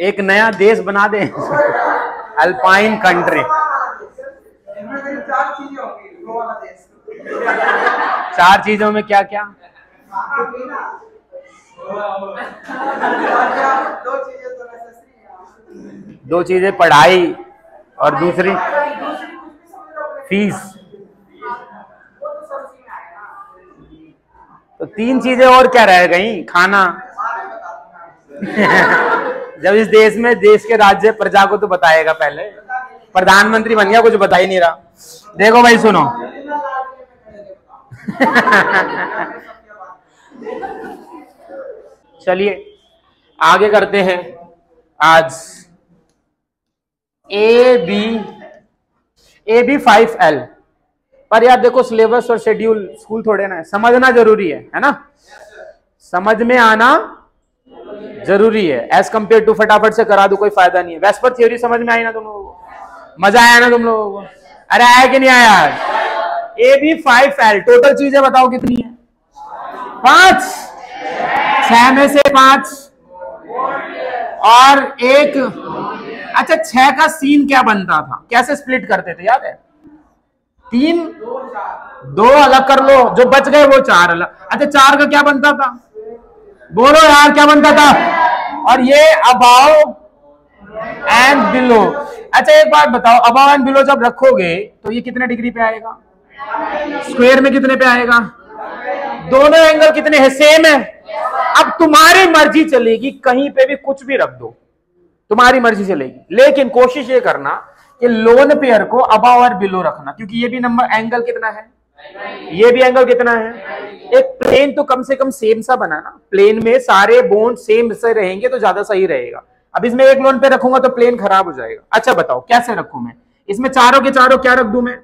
एक नया देश बना दे। अल्पाइन कंट्री चार चीज़ें में क्या क्या दो चीज़ें, पढ़ाई और दूसरी फ़ीस। तो तीन चीज़ें और क्या रह गई? खाना। जब इस देश में देश के राज्य प्रजा को तो बताएगा पहले। प्रधानमंत्री बन गया, कुछ बता ही नहीं रहा। देखो भाई, सुनो। चलिए, आगे करते हैं आज। A B A B five L पर यार देखो सिलेबस और शेड्यूल स्कूल थोड़े ना है। समझना ज़रूरी है है ना? समझ में आना ज़रूरी है। एज कंपेयर टू फटाफट से करा दो, कोई फ़ायदा नहीं है। वेस्पर थ्योरी समझ में आई ना तुम लोगों को? मज़ा आया ना तुम लोगों को? अरे आया कि नहीं आया? A B five L total चीज़ें बताओ कितनी है? पाँच। छह में से पाँच। और एक अच्छा छह का सीन क्या बनता था? कैसे स्प्लिट करते थे, याद है? तीन, दो अलग कर लो। जो बच गए वो चार अलग अच्छा चार का क्या बनता था? बोलो यार, क्या बनता था? और ये अबाव एंड बिलो अच्छा एक बात बताओ अबाव एंड बिलो जब रखोगे तो ये कितने डिग्री पे आएगा? स्क्वायर में कितने पे आएगा? दोनों एंगल कितने हैं? सेम है। अब तुम्हारी मर्ज़ी चलेगी, कहीं पे भी कुछ भी रख दो। तुम्हारी मर्ज़ी चलेगी। लेकिन कोशिश ये करना कि लोन पेयर को अबाव और बिलो रखना, क्योंकि ये भी नंबर एंगल कितना है? ये भी एंगल कितना है? एक प्लेन तो कम से कम सेम सा बना ना। प्लेन में सारे बोन सेम से रहेंगे तो ज़्यादा सही रहेगा। अब इसमें एक लोन पे रखूँगा तो प्लेन खराब हो जाएगा। अच्छा बताओ, कैसे रखू मैं? इसमें चारों के चारों क्या रख दू मैं?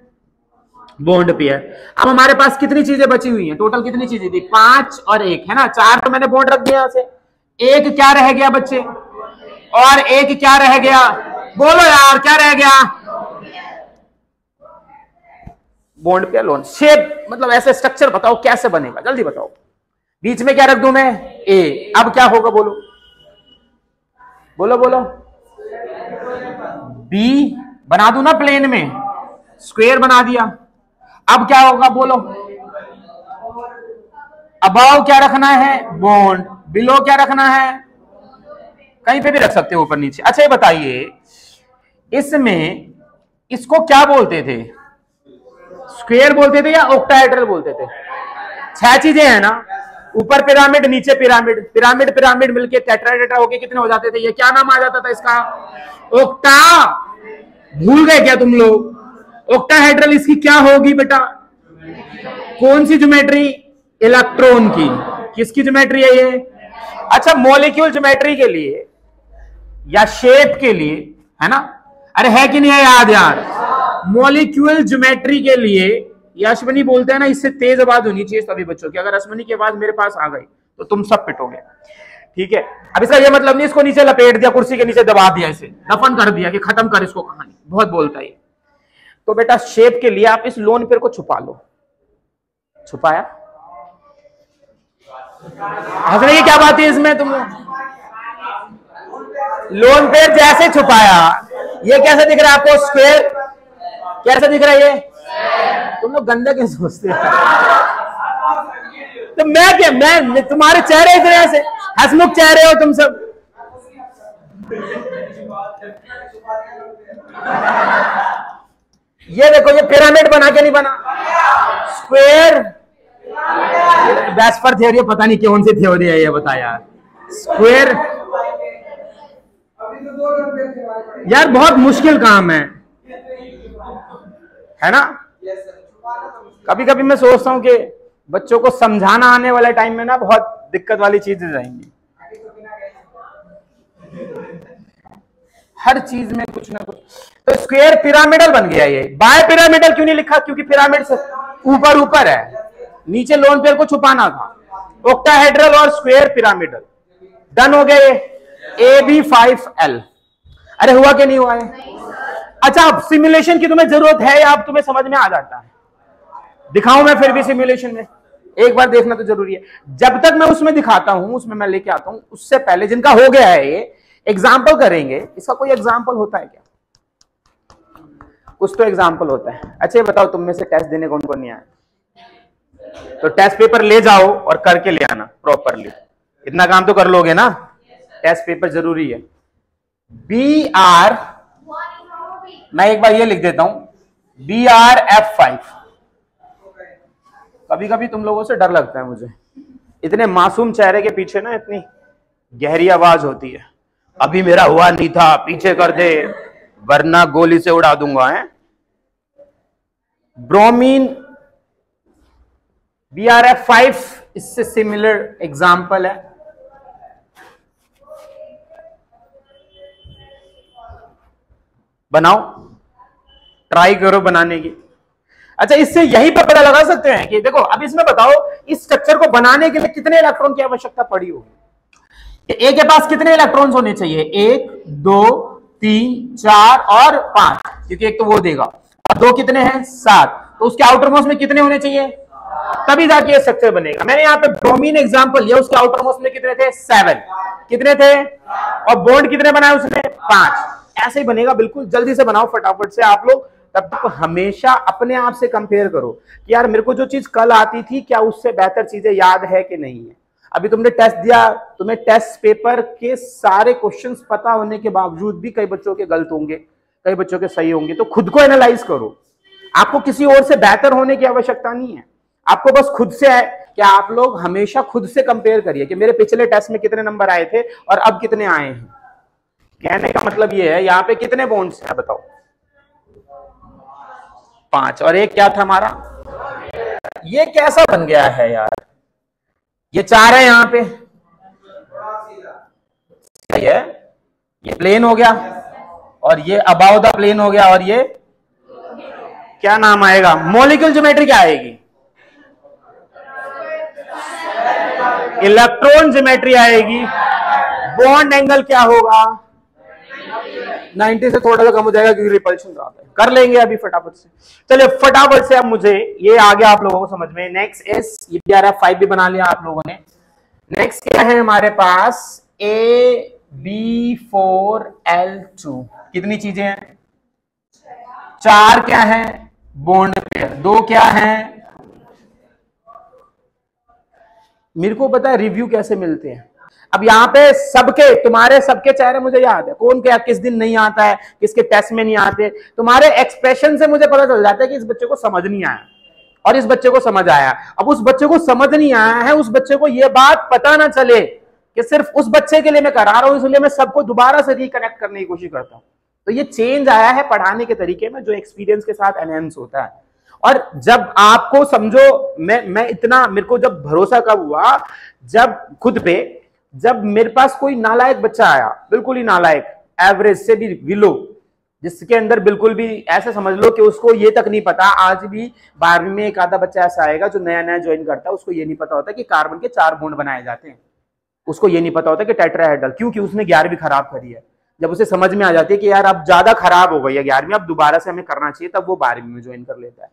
बॉन्ड पेयर अब हमारे पास कितनी चीज़ें बची हुई हैं? टोटल कितनी चीज़ें थी? पाँच और एक, है ना? चार तो मैंने बॉन्ड रख दिया यहाँ से। एक क्या रह गया बच्चे? और एक क्या रह गया? बोलो यार, क्या रह गया? बॉन्ड पे लोन शेप मतलब ऐसे स्ट्रक्चर बताओ, कैसे बनेगा? जल्दी बताओ। बीच में क्या रख दू मैं? ए अब क्या होगा, बोलो। बोलो बोलो। बी बना दू ना प्लेन में? स्क्वायर बना दिया। अब क्या होगा, बोलो। अबाव क्या रखना है? बॉन्ड बिलो क्या रखना है? कहीं पे भी रख सकते हो, ऊपर नीचे। अच्छा ये बताइए, इसमें इसको क्या बोलते थे? स्क्वायर बोलते थे या ऑक्टाहेड्रल बोलते थे? छह चीज़ें हैं ना। ऊपर पिरामिड नीचे पिरामिड पिरामिड पिरामिड मिलके टेट्राहेड्रा होके कितने हो जाते थे? ये क्या नाम आ जाता था इसका? ओक्टा भूल गए क्या तुम लोग? ओक्टाहेड्रल इसकी क्या होगी बेटा? कौन सी ज्योमेट्री इलेक्ट्रॉन की। किसकी ज्योमेट्री है ये? अच्छा मॉलिक्यूल ज्योमेट्री के लिए या शेप के लिए, है ना? अरे है कि नहीं है याद यार? मॉलिक्यूल ज्योमेट्री के लिए, ये अश्वनी बोलते हैं ना, इससे तेज आवाज़ होनी चाहिए सभी बच्चों की। अगर अश्वनी की आवाज़ मेरे पास आ गई तो तुम सब पिटोगे। ठीक है? अब इसका ये मतलब नहीं, इसको नीचे लपेट दिया, कुर्सी के नीचे दबा दिया इसे। दफन कर दिया कि खत्म कर इसको कहानी। बहुत बोलता है तो बेटा, शेप के लिए आप इस लोन पेड़ को छुपा लो। छुपाया? हंसने की क्या बात है इसमें तुम लोन पेड़ जैसे छुपाया, ये कैसे दिख रहा है आपको? स्क्वायर कैसे दिख रहा है ये? तुम लोग गंदा क्यों सोचते हो? तो मैं क्या, मैं तुम्हारे चेहरे इतने ऐसे हसमुख चेहरे हो तुम सब। ये देखो, ये पिरामिड बना के नहीं बना। स्क्वायर वेस्पर थ्योरी पता नहीं कौन सी थ्योरी है, ये बता यार। स्क्वायर। यार, बहुत मुश्किल काम है। है ना? Yes, कभी कभी मैं सोचता हूँ कि बच्चों को समझाना आने वाले टाइम में ना बहुत दिक्कत वाली चीज़ें जाएँगी। हर चीज़ में कुछ ना कुछ। तो स्क्वायर पिरामिडल बन गया ये। बाय पिरामिडल क्यों नहीं लिखा? क्योंकि पिरामिड से ऊपर ऊपर है। नीचे लोन पेयर को छुपाना था। ओक्टाहेड्रल और स्क्वायर पिरामिडल डन हो गए ए बी फाइव एल अरे हुआ कि नहीं हुआ है अच्छा अब सिमुलेशन की तुम्हें ज़रूरत है या अब तुम्हें समझ में आ जाता है? दिखाऊँ मैं फिर भी सिमुलेशन में? एक बार देखना तो ज़रूरी है। जब तक मैं उसमें दिखाता हूँ, उसमें मैं लेके आता हूँ, उससे पहले जिनका हो गया है ये एग्ज़ाम्पल करेंगे। इसका कोई एग्ज़ाम्पल होता है क्या? कुछ तो एग्ज़ाम्पल होता है। अच्छा ये बताओ, तुम में से टेस्ट देने कौन कौन नहीं आया तो टेस्ट पेपर ले जाओ और करके ले आना प्रॉपरली इतना काम तो कर लोगे ना? टेस्ट पेपर ज़रूरी है। बी आर मैं एक बार ये लिख देता हूँ। बी आर एफ़ फाइव कभी कभी तुम लोगों से डर लगता है मुझे। इतने मासूम चेहरे के पीछे ना इतनी गहरी आवाज़ होती है। अभी मेरा हुआ नहीं था, पीछे कर दे, वरना गोली से उड़ा दूँगा, है? Bromine B R F five इससे सिमिलर एग्ज़ाम्पल है। बनाओ। ट्राई करो बनाने की। अच्छा इससे यही पर पता लगा सकते हैं कि देखो, अब इसमें बताओ, इस स्ट्रक्चर को बनाने के लिए कितने इलेक्ट्रॉन की आवश्यकता पड़ी होगी? ए के पास कितने इलेक्ट्रॉन्स होने चाहिए? एक, दो, तीन, चार और पाँच। क्योंकि एक तो वो देगा। और दो कितने हैं? सात। तो उसके आउटर मोस्ट में कितने होने चाहिए? तभी जाके ये स्ट्रक्चर बनेगा। मैंने यहाँ पे ब्रोमीन एग्ज़ाम्पल लिया, उसके आउटर मोस्ट में कितने थे? सेवन कितने थे? और बॉन्ड कितने बनाए उसने? पाँच। ऐसे ही बनेगा, बिल्कुल। जल्दी से बनाओ, फटाफट से। आप लोग तब तक हमेशा अपने आप से कंपेयर करो कि यार मेरे को जो चीज़ कल आती थी, क्या उससे बेहतर चीज़ें याद है कि नहीं है? अभी तुमने टेस्ट दिया, तुम्हें टेस्ट पेपर के सारे क्वेश्चंस पता होने के बावजूद भी कई बच्चों के गलत होंगे, कई बच्चों के सही होंगे। तो खुद को एनालाइज करो। आपको किसी और से बेहतर होने की आवश्यकता नहीं है। आपको बस खुद से है कि आप लोग हमेशा खुद से कंपेयर करिए कि मेरे पिछले टेस्ट में कितने नंबर आए थे और अब कितने आए हैं। कहने का मतलब ये है, यहाँ पे कितने बॉन्ड्स हैं, बताओ। पाँच। और एक क्या था हमारा? ये कैसा बन गया है यार? ये चार है यहाँ पे। सही है। ये प्लेन हो गया। और ये अबाउ द प्लेन हो गया। और ये क्या नाम आएगा? मोलिकुल ज्योमेट्री क्या आएगी? इलेक्ट्रॉन ज्योमेट्री आएगी। बॉन्ड एंगल क्या होगा? 90 से थोड़ा सा कम हो जाएगा क्योंकि रिपल्शन ज़्यादा है। कर लेंगे अभी फटाफट से। चलिए, फटाफट से अब मुझे ये आ गया आप लोगों को समझ में। नेक्स्ट एस ये फाइव भी बना लिया आप लोगों ने। नेक्स्ट क्या है हमारे पास? A B four L two कितनी चीज़ें हैं? चार क्या है? बॉन्ड पेयर दो क्या है? मेरे को पता है रिव्यू कैसे मिलते हैं। अब यहाँ पे सबके, तुम्हारे सबके चेहरे मुझे याद है। कौन क्या, किस दिन नहीं आता है, किसके टेस्ट में नहीं आते। तुम्हारे एक्सप्रेशन से मुझे पता चल जाता है कि इस बच्चे को समझ नहीं आया। और इस बच्चे को समझ आया। अब उस बच्चे को समझ नहीं आया है, उस बच्चे को यह बात पता ना चले कि सिर्फ़ उस बच्चे के लिए मैं करा रहा हूँ, इसलिए मैं सबको दोबारा से रिकनेक्ट करने की कोशिश करता हूँ। तो ये चेंज आया है पढ़ाने के तरीके में, जो एक्सपीरियंस के साथ एनहेंस होता है। और जब आपको समझो, मैं मैं इतना, मेरे को जब भरोसा कब हुआ, जब खुद पे जब मेरे पास कोई नालायक बच्चा आया, बिल्कुल ही नालायक, एवरेज से भी विलो जिसके अंदर बिल्कुल भी ऐसे समझ लो कि उसको ये तक नहीं पता, आज भी बारहवीं में एक आधा बच्चा ऐसा आएगा जो नया नया ज्वाइन करता है, उसको ये नहीं पता होता कि कार्बन के चार बॉन्ड बनाए जाते हैं। उसको ये नहीं पता होता कि टेट्राहेड्रल क्योंकि उसने ग्यारहवीं खराब करी है। जब उसे समझ में आ जाती है कि यार अब ज़्यादा खराब हो गई है ग्यारहवीं, अब दोबारा से हमें करना चाहिए, तब वो बारहवीं में ज्वाइन कर लेता है।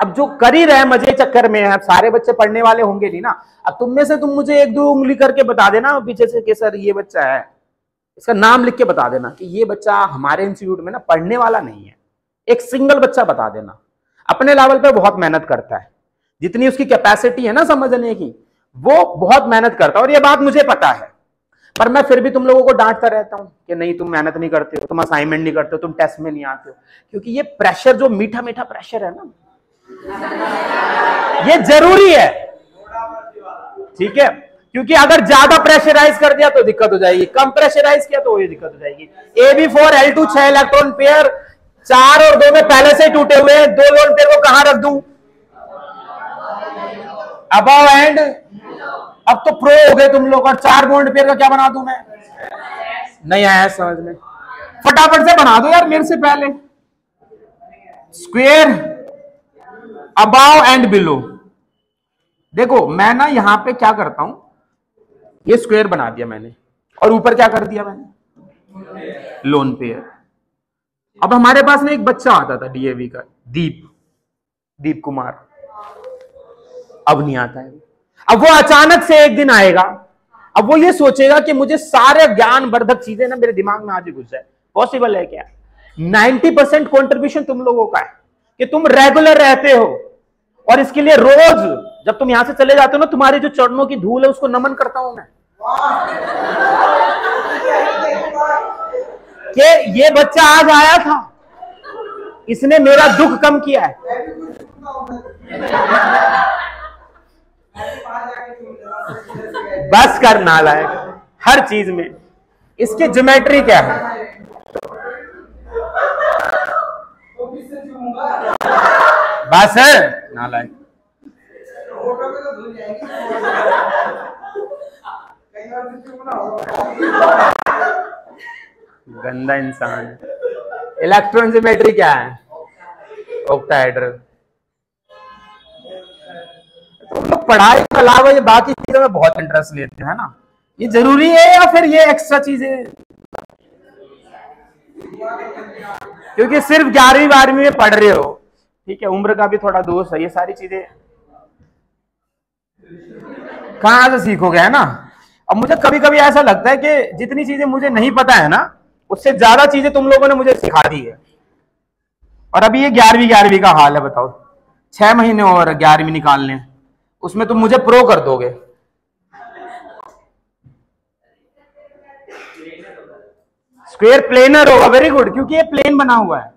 अब जो कर ही रहे मज़े चक्कर में, अब सारे बच्चे पढ़ने वाले होंगे नहीं ना। अब तुम में से तुम मुझे एक दो उंगली करके बता देना, पीछे से कि सर ये बच्चा है। इसका नाम लिख के बता देना कि ये बच्चा हमारे इंस्टीट्यूट में ना पढ़ने वाला नहीं है। एक सिंगल बच्चा बता देना। अपने लेवल पे बहुत मेहनत करता है। जितनी उसकी कैपेसिटी है ना समझने की, वो बहुत मेहनत करता है और ये बात मुझे पता है। पर मैं फिर भी तुम लोगों को डांटता रहता हूँ कि नहीं, तुम मेहनत नहीं करते हो, तुम असाइनमेंट नहीं करते हो, तुम टेस्ट में नहीं आते हो। क्योंकि ये प्रेशर जो मीठा मीठा प्रेशर है ना ये ज़रूरी है। ठीक है? क्योंकि अगर ज़्यादा प्रेशराइज कर दिया तो दिक्कत हो जाएगी। कम प्रेशराइज किया तो ये दिक्कत हो जाएगी। A B four L two छह इलेक्ट्रॉन पेयर चार और दो में पहले से टूटे हुए हैं। दो लोन पेयर को कहाँ रख दू? अबव एंड अब तो प्रो हो गए तुम लोग, और चार बॉन्ड पेयर का क्या बना दू मैं? नहीं आया समझ में। फटाफट से बना दो यार, मेरे से पहले। स्क्वेयर अबाव एंड बिलो देखो, मैं ना यहाँ पे क्या करता हूँ? ये स्क्वायर बना दिया मैंने। और ऊपर क्या कर दिया मैंने? लोन पेयर अब हमारे पास ना एक बच्चा आता था डीएवी का, दीप। दीप कुमार। अब नहीं आता है। अब वो अचानक से एक दिन आएगा। अब वो ये सोचेगा कि मुझे सारे ज्ञान वर्धक चीज़ें ना मेरे दिमाग में आज घुस जाए। पॉसिबल है क्या? 90 परसेंट कॉन्ट्रीब्यूशन तुम लोगों का है कि तुम रेगुलर रहते हो। और इसके लिए रोज, जब तुम यहाँ से चले जाते हो ना, तुम्हारे जो चरणों की धूल है, उसको नमन करता हूँ मैं। कि ये बच्चा आज आया था। इसने मेरा दुख कम किया है। बस कर नालायक, हर चीज़ में। इसकी ज्योमेट्री क्या है? बस है। चूमना होगा गंदा इंसान। इलेक्ट्रॉन ज्योमेट्री क्या है? ऑक्टाहेड्रल तो लोग पढ़ाई के अलावा ये बाकी चीज़ों में बहुत इंटरेस्ट लेते हैं ना? ये ज़रूरी है या फिर ये एक्स्ट्रा चीज़ें? क्योंकि सिर्फ़ ग्यारहवीं बारहवीं में पढ़ रहे हो। ठीक है, उम्र का भी थोड़ा दोष है, ये सारी चीज़ें। कहाँ से सीखोगे, है ना? अब मुझे कभी कभी ऐसा लगता है कि जितनी चीज़ें मुझे नहीं पता है ना, उससे ज़्यादा चीज़ें तुम लोगों ने मुझे सिखा दी है। और अभी ये ग्यारहवीं ग्यारहवीं का हाल है, बताओ। छह महीने और ग्यारहवीं निकालने। उसमें तुम मुझे प्रो कर दोगे। स्क्वेयर प्लेनर होगा वेरी गुड क्योंकि ये प्लेन बना हुआ है।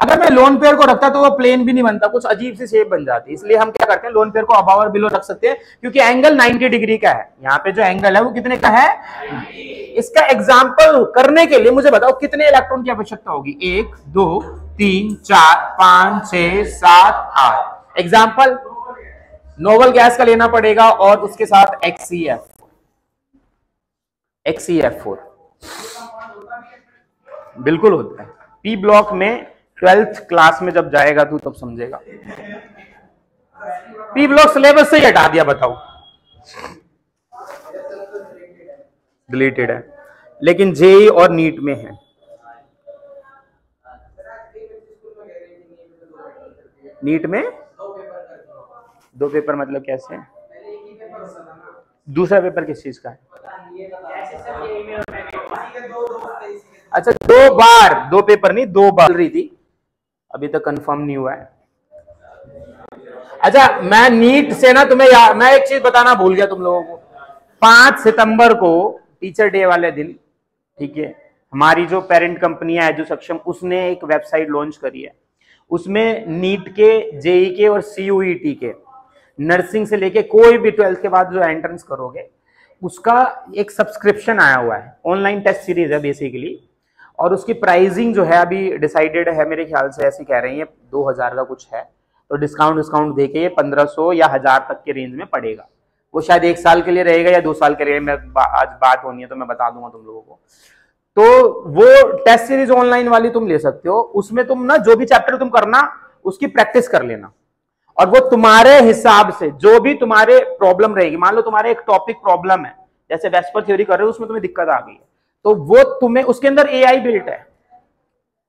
अगर मैं लोन पेयर को रखता तो वो प्लेन भी नहीं बनता, कुछ अजीब सी शेप बन जाती। इसलिए हम क्या करते हैं लोन पेयर को अबाव और बिलो रख सकते हैं, क्योंकि एंगल 90 डिग्री का है। यहाँ पे जो एंगल है, वो कितने का है? इसका एग्ज़ाम्पल करने के लिए मुझे बताओ कितने इलेक्ट्रॉन की आवश्यकता होगी? एक, दो, तीन, चार, पाँच छ सात, आठ। एग्ज़ाम्पल नोवल गैस का लेना पड़ेगा और उसके साथ एक्सीएफ एक्सीएफ फोर बिल्कुल होता है। पी ब्लॉक में ट्वेल्थ क्लास में जब जाएगा तू, तब समझेगा। पी ब्लॉक सिलेबस से ही हटा दिया, बताओ। डिलीटेड है। लेकिन जेई और नीट में है। नीट में? दो पेपर मतलब कैसे? है दूसरा पेपर किस चीज़ का है? अच्छा दो बार, दो पेपर नहीं, दो बार। रही थी। अभी तक कंफर्म नहीं हुआ है। अच्छा मैं नीट से ना तुम्हें या, मैं एक चीज़ बताना भूल गया तुम लोगों को। पाँच सितंबर को टीचर डे वाले दिन ठीक है हमारी जो पेरेंट कंपनी है एजू सक्षम उसने एक वेबसाइट लॉन्च करी है। उसमें नीट के जेई के और सीयूईटी के नर्सिंग से लेके कोई भी ट्वेल्थ के बाद जो एंट्रेंस करोगे उसका एक सब्सक्रिप्शन आया हुआ है। ऑनलाइन टेस्ट सीरीज़ है बेसिकली और उसकी प्राइसिंग जो है अभी डिसाइडेड है, मेरे ख्याल से ऐसी कह रही है दो हज़ार का कुछ है। तो डिस्काउंट डिस्काउंट दे के ये पंद्रह सौ या हज़ार तक के रेंज में पड़ेगा। वो शायद एक साल के लिए रहेगा या दो साल के लिए, मैं आज बात होनी है तो मैं बता दूँगा तुम लोगों को। तो वो टेस्ट सीरीज़ ऑनलाइन वाली तुम ले सकते हो। उसमें तुम ना, जो भी चैप्टर तुम करना, उसकी प्रैक्टिस कर लेना। और वो तुम्हारे हिसाब से, जो भी तुम्हारे प्रॉब्लम रहेगी, मान लो तुम्हारे एक टॉपिक प्रॉब्लम है, जैसे वेस्पर थ्योरी कर रहे हो, उसमें तुम्हें दिक्कत आ गई है। तो वो तुम्हें, उसके अंदर एआई बिल्ट है।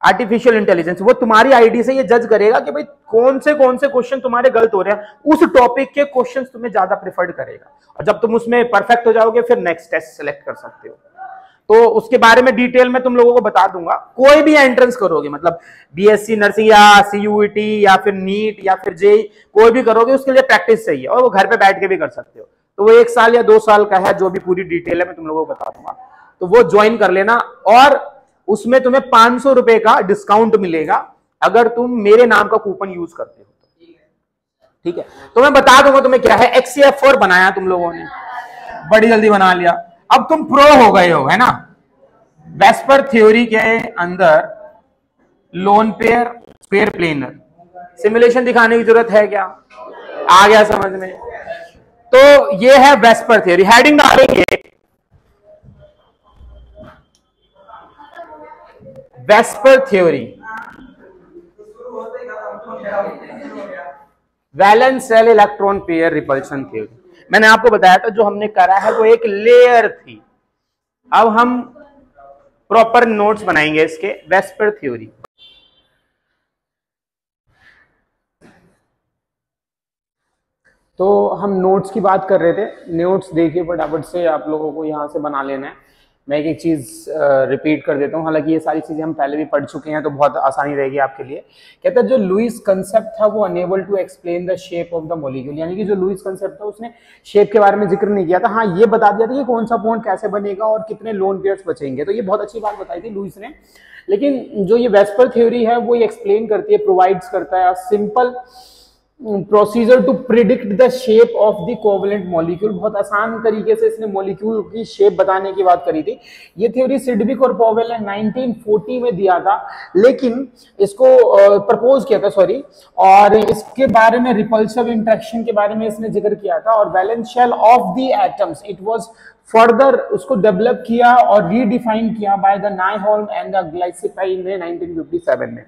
आर्टिफिशियल इंटेलिजेंस वो तुम्हारी आईडी से ये जज करेगा कि भाई कौन से कौन से क्वेश्चन तुम्हारे गलत हो रहे हैं। उस टॉपिक के क्वेश्चन तुम्हें ज़्यादा प्रिफर्ड करेगा। और जब तुम उसमें परफेक्ट हो जाओगे, फिर नेक्स्ट टेस्ट सेलेक्ट कर सकते हो। तो उसके बारे में डिटेल में तुम लोगों को बता दूँगा। कोई भी एंट्रेंस करोगे मतलब बीएससी नर्सिंग या सीयूईटी या फिर नीट या फिर जेई कोई भी करोगे, उसके लिए प्रैक्टिस चाहिए और वो घर पे बैठ के भी कर सकते हो। तो वो एक साल या दो साल का है, जो भी पूरी डिटेल है मैं तुम लोगों को बता दूँगा। तो वो ज्वाइन कर लेना और उसमें तुम्हें पाँच सौ रुपए का डिस्काउंट मिलेगा अगर तुम मेरे नाम का कूपन यूज़ करते हो तो। ठीक है? तो मैं बता दूँगा तुम्हें क्या है। एक्सीएफ फोर बनाया तुम लोगों ने। बड़ी जल्दी बना लिया। अब तुम प्रो हो गए हो, है ना? वेस्पर थ्योरी के अंदर lone pair pair planar simulation दिखाने की ज़रूरत है क्या? आ गया समझ में। तो ये है वेस्पर थ्योरी हेडिंग डालेंगे। VSEPR theory valence shell electron pair repulsion theory मैंने आपको बताया था, जो हमने करा है, वो एक लेयर थी। अब हम प्रॉपर नोट्स बनाएँगे इसके वेस्पर थ्योरी तो हम नोट्स की बात कर रहे थे। नोट्स देखिए फटाफट से, आप लोगों को यहाँ से बना लेना है। मैं एक एक चीज़ रिपीट कर देता हूँ। हालाँकि ये सारी चीज़ें हम पहले भी पढ़ चुके हैं तो बहुत आसानी रहेगी आपके लिए। कहते हैं, जो लुइस कंसेप्ट था, वो unable to explain the shape of the molecule यानी कि जो लुइस कंसेप्ट था, उसने शेप के बारे में ज़िक्र नहीं किया था। हाँ ये बता दिया था कि कौन सा बॉन्ड कैसे बनेगा और कितने लोन पेयर्स बचेंगे। तो ये बहुत अच्छी बात बताई थी लुइस ने। लेकिन जो ये वेस्पर थ्योरी है, वो ये एक्सप्लेन करती है प्रोवाइड्स करता है simple procedure to predict the shape of the covalent molecule. बहुत आसान तरीके से इसने मॉलिक्यूल की शेप बताने की बात करी थी। ये थ्योरी सिडविक और पॉवेल ने 1940 में दिया था, लेकिन इसको प्रपोज किया था, सॉरी, और इसके बारे में रिपल्सिव इंट्रैक्शन के बारे में इसने ज़िक्र किया था, और valence shell of the atoms, it was further उसको डेवलप किया और रीडिफाइन किया by the Nyholm and the Gillespie ने 1957 में।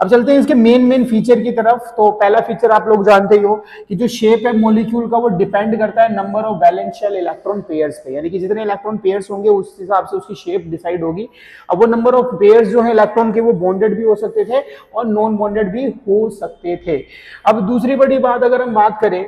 अब चलते हैं इसके मेन मेन फीचर की तरफ़। तो पहला फीचर आप लोग जानते ही हो कि जो शेप है मोलिक्यूल का, वो डिपेंड करता है number of valence shell electron pairs पे। यानी कि जितने इलेक्ट्रॉन पेयर्स होंगे, उस हिसाब से उसकी शेप डिसाइड होगी। अब वो नंबर ऑफ़ पेयर्स जो है इलेक्ट्रॉन के, वो बॉन्डेड भी हो सकते थे और नॉन बॉन्डेड भी हो सकते थे। अब दूसरी बड़ी बात अगर हम बात करें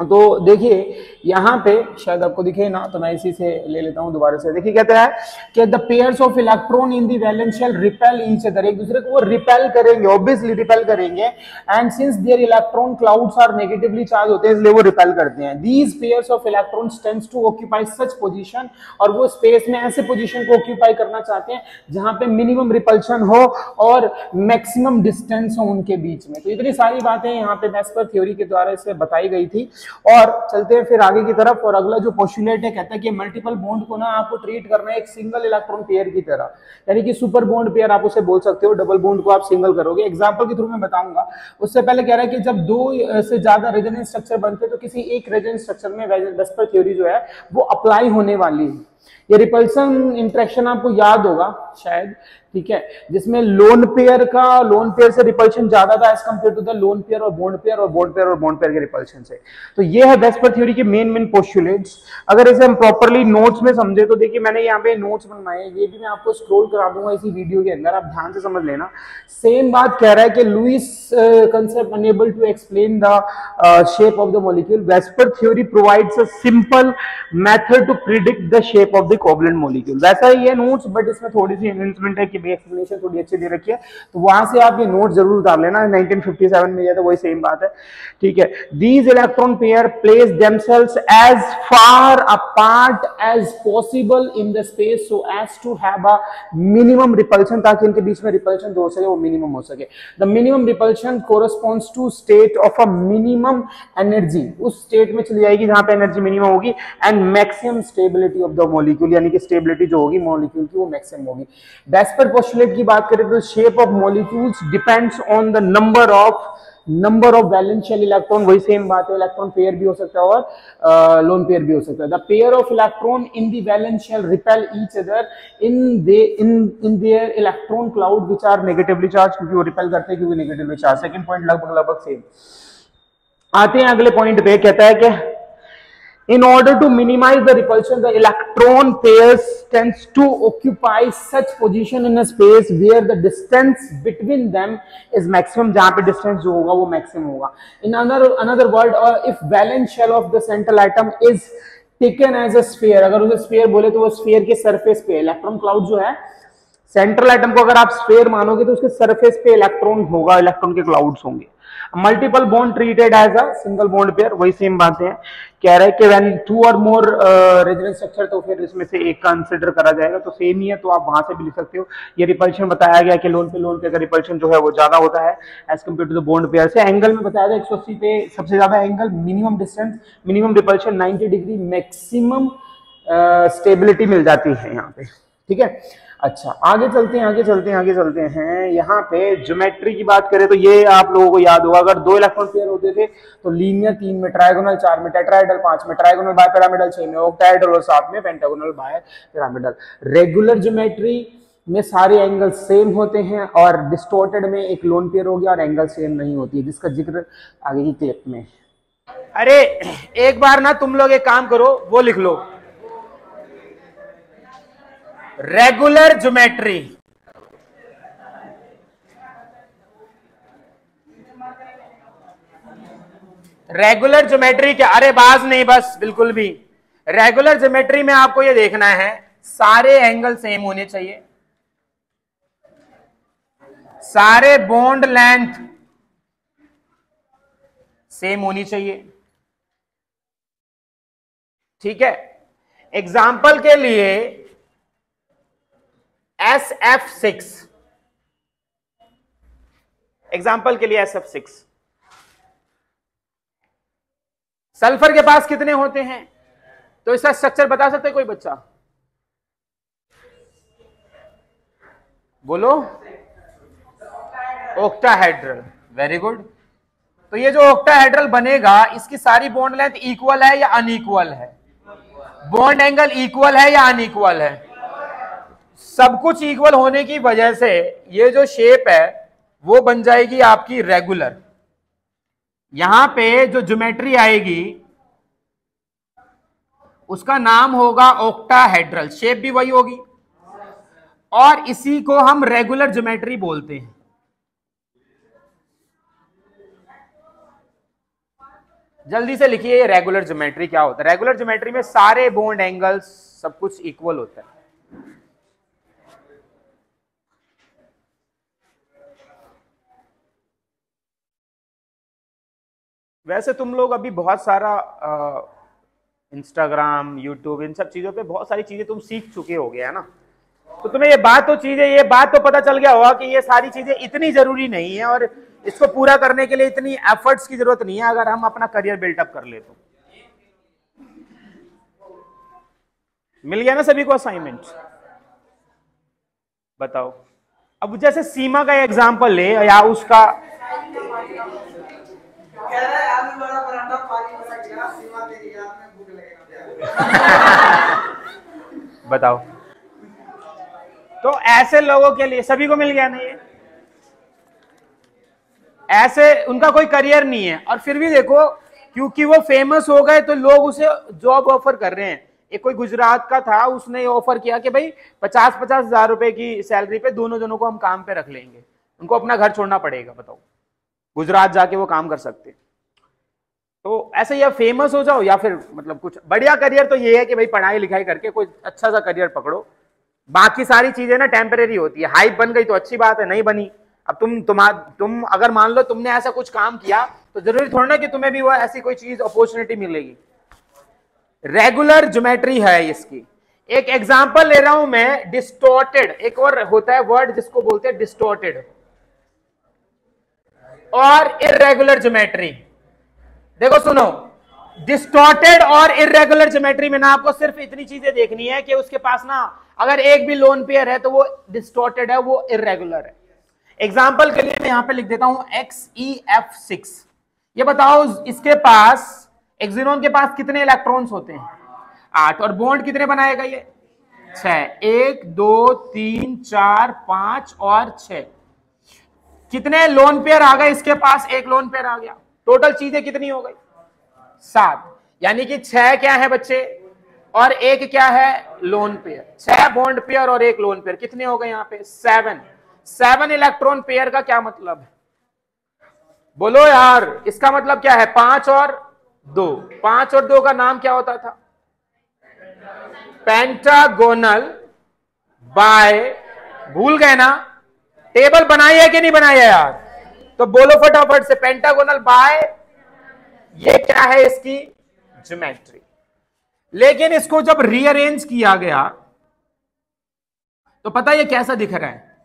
तो देखिए, यहाँ पे शायद आपको दिखे ना तो मैं इसी से ले लेता हूँ दोबारा से। देखिए, कहता है कि the pairs of electron in the valence shell repel each other एक दूसरे को वो रिपेल करेंगे ऑब्वियसली रिपेल करेंगे। And since their electron clouds are negatively charge होते हैं, इसलिए वो रिपेल करते हैं। These pairs of electron tends to occupy such position और वो स्पेस में ऐसे पोजिशन को ऑक्यूपाई करना चाहते हैं, जहाँ पे मिनिमम रिपल्शन हो और मैक्सिमम डिस्टेंस हो उनके बीच में। तो इतनी सारी बातें यहाँ पे वेस्पर थ्योरी के द्वारा इसमें बताई गई थी। और चलते हैं फिर आगे की तरफ़, और अगला जो पोस्टुलेट है, कहता है कि मल्टीपल बॉन्ड को ना आपको ट्रीट करना है एक सिंगल इलेक्ट्रॉन पेयर की तरह। यानी कि सुपर बॉन्ड पेयर आप उसे बोल सकते हो डबल बॉन्ड को आप सिंगल करोगे। एग्ज़ाम्पल के थ्रू मैं बताऊँगा। उससे पहले कह रहा है कि जब दो से ज़्यादा रेजोनेंस स्ट्रक्चर बनते तो किसी एक रेजोनेंस स्ट्रक्चर में वेस्पर थ्योरी जो है, वो अप्लाई होने वाली है। ये रिपल्सन इंट्रैक्शन आपको याद होगा, शायद। ठीक है? जिसमें लोन पेयर का लोन पेयर से रिपल्शन ज़्यादा था as compare to the lone pair और बॉन्ड पेयर और बॉन्ड पेयर और बॉन्ड पेयर के रिपल्शन से। तो ये है वेस्पर थ्योरी के मेन मेन पोस्टुलेट्स अगर इसे हम प्रॉपरली नोट्स में समझे तो देखिए मैंने यहाँ पे नोट्स बनवाए ये भी मैं आपको स्क्रोल करा दूँगा इसी वीडियो के अंदर, आप ध्यान से समझ लेना। सेम बात कह रहा है कि Lewis concept unable to explain the shape of the molecule VSEPR theory provides a simple method to predict the shape of the covalent molecule वैसा ही है नोट्स बट इसमें थोड़ी सी एनहेंसमेंट है कि भी एक्सप्लेनेशन थोड़ी अच्छी दे रखी है तो वहाँ से आप ये नोट ज़रूर उतार लेना 1957 में ये तो वही सेम बात है। ठीक है these electron pair place themselves as far apart as possible in the space so as to have a minimum repulsion ताकि इनके बीच में रिपल्शन जो हो सके वो मिनिमम हो सके। The minimum repulsion corresponds to state of a minimum energy उस स्टेट में चली जाएगी जहाँ पे एनर्जी मिनिमम होगी and maximum stability of the molecule यानी कि स्टेबिलिटी जो होगी मॉलिक्यूल की वो मैक्सिमम होगी। डेस्पर पोस्टुलेट की बात करें तो shape of molecules depends on the number of number of valence shell electron वही सेम बात है इलेक्ट्रॉन पेयर भी हो सकता है और लोन पेयर भी हो सकता है। The pair of electron in the valence shell repel each other in they in in their electron cloud which are negatively charge क्योंकि वो रिपेल करते हैं क्योंकि नेगेटिवली चार्ज सेकंड पॉइंट लगभग लगभग सेम आते हैं अगले पॉइंट पे, कहता है कि In order to minimize the repulsion, the electron pairs tends to occupy such position in a space where the distance between them is maximum. जहाँ पे distance जो होगा वो maximum होगा. In another another word, uh, if valence shell of the central atom is taken as a sphere, अगर उसे sphere बोले तो वो sphere के surface पे electron cloud जो है सेंट्रल एटम को अगर आप स्फेयर मानोगे तो उसके सरफेस पे इलेक्ट्रॉन होगा इलेक्ट्रॉन के क्लाउड्स होंगे multiple bond treated as a single bond pair वही सेम बातें हैं। कह रहा है कि व्हेन टू और मोर रेजिडेंस स्ट्रक्चर तो फिर इसमें से एक कंसिडर करा जाएगा। तो सेम ही है तो आप वहाँ से भी लिख सकते हो। ये रिपल्शन बताया गया कि लोन पे लोन पे का रिपल्शन जो है वो ज़्यादा होता है as compare to the bond pair से। एंगल में बताया गया, एक पे सबसे ज़्यादा angle minimum distance minimum repulsion ninety degree maximum stability मिल जाती है यहाँ पे। ठीक है? अच्छा आगे चलते हैं, आगे चलते हैं, आगे चलते हैं। यहाँ पे ज्योमेट्री की बात करें तो ये आप लोगों को याद होगा। अगर दो इलेक्ट्रॉन पेयर होते थे तो लीनियर तीन में ट्राइगोनल चार में टेट्राइडल पाँच में ट्राइगोनल बाय पिरामिडल छह में ऑक्टाइडल और सात में pentagonal bipyramidal regular geometry में सारे एंगल सेम होते हैं और डिस्टोर्टेड में एक लोन पेयर हो गया और एंगल सेम नहीं होती है, जिसका ज़िक्र आगे की क्लिप में अरे, एक बार ना तुम लोग एक काम करो, वो लिख लो। Regular geometry. रेगुलर ज्योमेट्री के, अरे बाज नहीं, बस, बिल्कुल भी। रेगुलर ज्योमेट्री में आपको ये देखना है, सारे एंगल सेम होने चाहिए। सारे बॉन्ड लेंथ सेम होनी चाहिए। ठीक है? एग्ज़ाम्पल के लिए एस एफ़ सिक्स एग्ज़ाम्पल के लिए एस एफ़ सिक्स सल्फ़र के पास कितने होते हैं? तो इसका स्ट्रक्चर बता सकते कोई बच्चा? बोलो। ओक्टाहेड्रल वेरी गुड तो ये जो ओक्टाहेड्रल बनेगा, इसकी सारी बॉन्ड लेंथ इक्वल है या अनइक्वल है? बॉन्ड एंगल इक्वल है या अनइक्वल है? सब कुछ इक्वल होने की वजह से ये जो शेप है, वो बन जाएगी आपकी रेगुलर यहाँ पे जो ज्योमेट्री आएगी, उसका नाम होगा ओक्टाहेड्रल शेप भी वही होगी. और इसी को हम रेगुलर ज्योमेट्री बोलते हैं. जल्दी से लिखिए रेगुलर ज्योमेट्री क्या होता है. रेगुलर ज्योमेट्री में सारे बोन्ड एंगल्स सब कुछ इक्वल होता है. वैसे तुम लोग अभी बहुत सारा इंस्टाग्राम यूट्यूब इन सब चीज़ों पे बहुत सारी चीज़ें तुम सीख चुके हो गए है ना? तो तुम्हें ये बात तो चीज़ें, ये बात तो पता चल गया होगा कि ये सारी चीज़ें इतनी ज़रूरी नहीं है और इसको पूरा करने के लिए इतनी एफर्ट्स की ज़रूरत नहीं है अगर हम अपना करियर बिल्टअप कर ले तो मिल गया ना सभी को असाइनमेंट बताओ। अब जैसे सीमा का एग्ज़ाम्पल ले या उसका है बताओ। तो ऐसे लोगों के लिए, सभी को मिल गया ना ये? ऐसे उनका कोई करियर नहीं है, और फिर भी देखो, क्योंकि वो फ़ेमस हो गए तो लोग उसे जॉब ऑफ़र कर रहे हैं। एक कोई गुजरात का था, उसने ऑफ़र किया कि भाई पचास पचास हज़ार रुपए की सैलरी पे दोनों जनों को हम काम पे रख लेंगे। उनको अपना घर छोड़ना पड़ेगा, बताओ। गुजरात जाके वो काम कर सकते तो ऐसे या फ़ेमस हो जाओ या फिर मतलब कुछ बढ़िया करियर तो ये है कि भाई पढ़ाई लिखाई करके कोई अच्छा सा करियर पकड़ो। बाकी सारी चीज़ें ना टेम्परेरी होती है। हाइप बन गई तो अच्छी बात है, नहीं बनी। अब तुम तुम तुम अगर मान लो तुमने ऐसा कुछ काम किया तो ज़रूरी थोड़ा ना कि तुम्हें भी वो ऐसी कोई चीज़ अपॉर्चुनिटी मिलेगी। रेगुलर ज्योमेट्री है इसकी। एक एग्जांपल ले रहा हूँ मैं डिस्टोर्टेड एक और होता है वर्ड जिसको बोलते हैं डिस्टोर्टेड और इरेगुलर ज्योमेट्री देखो सुनो डिस्टोर्टेड और इरेगुलर ज्योमेट्री में ना आपको सिर्फ़ इतनी चीज़ें देखनी है कि उसके पास ना अगर एक भी लोन पेयर है तो वो डिस्टोर्टेड है, वो इरेगुलर है। एग्ज़ाम्पल के लिए मैं यहाँ पे लिख देता हूँ एक्स ई एफ़ सिक्स ये बताओ, इसके पास एक्सिनोन के पास कितने इलेक्ट्रॉन्स होते हैं? आठ। और बॉन्ड कितने बनाएगा ये छह। एक, दो, तीन, चार, पाँच और छ कितने लोन पेयर आ गए? इसके पास एक लोन पेयर आ गया। टोटल चीज़ें कितनी हो गई? सात। यानी कि छह क्या है बच्चे? और एक क्या है? लोन पेयर छह बॉन्ड पेयर और एक लोन पेयर कितने हो गए यहाँ पे? सेवन सेवन इलेक्ट्रॉन पेयर का क्या मतलब है? बोलो यार, इसका मतलब क्या है? पाँच और दो। पाँच और दो का नाम क्या होता था? पेंटागोनल बाय भूल गए ना? टेबल बनाई है कि नहीं बनाई है यार? तो बोलो फटाफट से पेंटागोनल बाय, ये क्या है इसकी? ज्योमेट्री लेकिन इसको जब रीअरेंज किया गया तो पता ये कैसा दिख रहा है?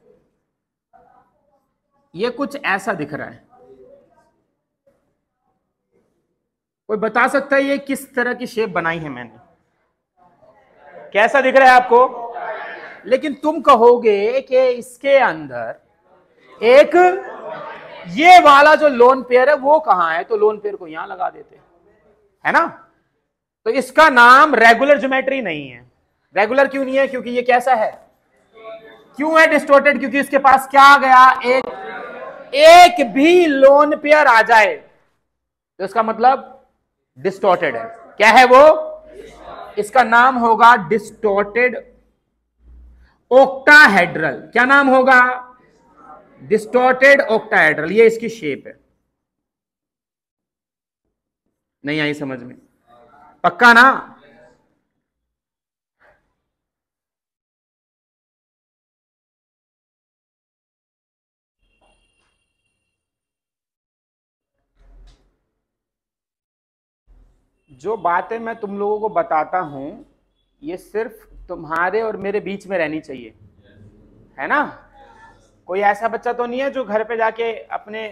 ये कुछ ऐसा दिख रहा है। कोई बता सकता है ये किस तरह की शेप बनाई है मैंने? कैसा दिख रहा है आपको? लेकिन तुम कहोगे कि इसके अंदर एक ये वाला जो लोन पेयर है, वो कहाँ है? तो लोन पेयर को यहाँ लगा देते हैं। है ना? तो इसका नाम रेगुलर ज्योमेट्री नहीं है। रेगुलर क्यों नहीं है? क्योंकि ये कैसा है? क्यों है डिस्टोर्टेड क्योंकि इसके पास क्या गया? एक एक भी लोन पेयर आ जाए तो इसका मतलब डिस्टोर्टेड है। क्या है वो? इसका नाम होगा डिस्टोर्टेड ओक्टाहेड्रल क्या नाम होगा? डिस्टोर्टेड ओक्टाहेड्रल ये इसकी शेप है। नहीं आई समझ में। पक्का ना? जो बातें मैं तुम लोगों को बताता हूँ, ये सिर्फ़ तुम्हारे और मेरे बीच में रहनी चाहिए। है ना? कोई ऐसा बच्चा तो नहीं है जो घर पे जाके अपने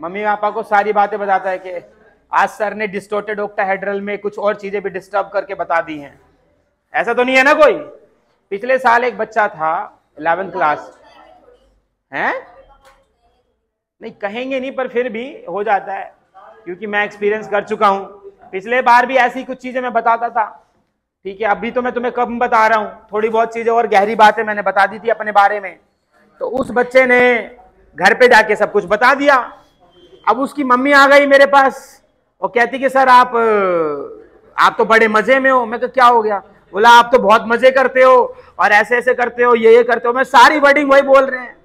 मम्मी पापा को सारी बातें बताता है कि आज सर ने डिस्टोर्टेड ओक्टाहेड्रल में कुछ और चीज़ें भी डिस्टर्ब करके बता दी हैं। ऐसा तो नहीं है ना कोई? पिछले साल एक बच्चा था इलेवेंथ क्लास है? नहीं, कहेंगे नहीं, पर फिर भी हो जाता है, क्योंकि मैं एक्सपीरियंस कर चुका हूँ। पिछले बार भी ऐसी कुछ चीज़ें मैं बताता था। ठीक है, अभी तो मैं तुम्हें कम बता रहा हूँ? थोड़ी बहुत चीज़ें और गहरी बातें मैंने बता दी थी अपने बारे में। तो उस बच्चे ने घर पे जाके सब कुछ बता दिया। अब उसकी मम्मी आ गई मेरे पास। और कहती कि, सर, आप आप तो बड़े मज़े में हो। मैं क्या हो गया? बोला, आप तो बहुत मज़े करते हो और ऐसे ऐसे करते हो ये ये करते हो। मैं सारी वर्डिंग वही बोल रहे हैं,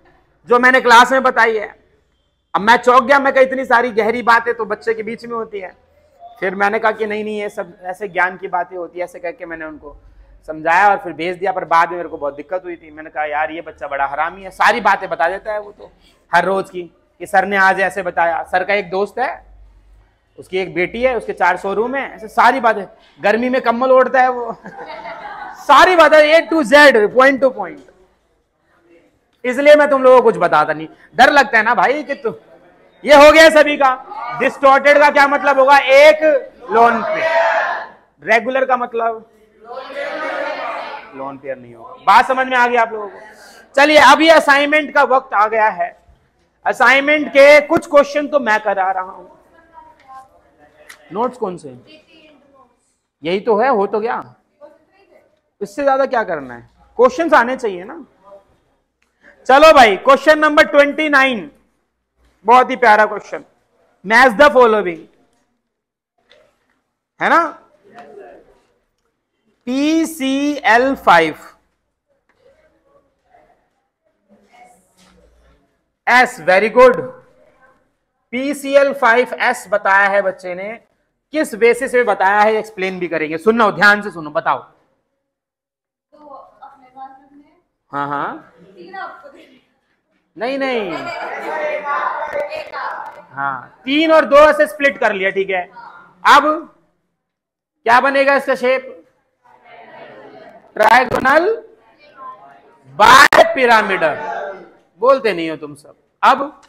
जो मैंने क्लास में बताई है। अब मैं चौक गया, मैं कहा, इतनी सारी गहरी बातें तो बच्चे के बीच में होती है। फिर मैंने कहा कि, नहीं नहीं, ये सब ऐसे ज्ञान की बातें होती है, ऐसे करके मैंने उनको समझाया और फिर भेज दिया, पर बाद में मेरे को बहुत दिक्कत हुई थी। मैंने कहा, यार, ये बच्चा बड़ा हरामी है। सारी बातें बता देता है वो तो हर रोज की, कि सर ने आज ऐसे बताया। सर का एक दोस्त है, उसकी एक बेटी है, उसके चार शोरूम है, ऐसे सारी बातें। गर्मी में कम्बल ओढ़ता है वो। सारी बातें A to Z point to point इसलिए मैं तुम लोगों को कुछ बताता नहीं। डर लगता है ना भाई कि तुम ये हो गया सभी का। डिस्टोर्टेड का क्या मतलब होगा? एक लोन पे। रेगुलर का मतलब लोन पेयर नहीं होगा। बात समझ में आ गई आप लोगों को? चलिए, अभी असाइनमेंट का वक्त आ गया है। असाइनमेंट के कुछ क्वेश्चन तो मैं करा रहा हूँ। नोट्स कौन से यही तो है, हो तो गया। इससे ज़्यादा क्या करना है? क्वेश्चंस आने चाहिए ना। चलो भाई क्वेश्चन नंबर ट्वेंटी नाइन बहुत ही प्यारा क्वेश्चन मैच द फॉलोविंग है ना? P C L five S very good P C L five S बताया है बच्चे ने। किस बेसिस पे बताया है एक्सप्लेन भी करेंगे। सुनो, ध्यान से सुनो, बताओ। हाँ हाँ। नहीं नहीं। हाँ तीन और दो से स्प्लिट कर लिया, ठीक है। अब क्या बनेगा इसका शेप ट्राइगोनल बाय पिरामिडल। बोलते नहीं हो तुम सब। अब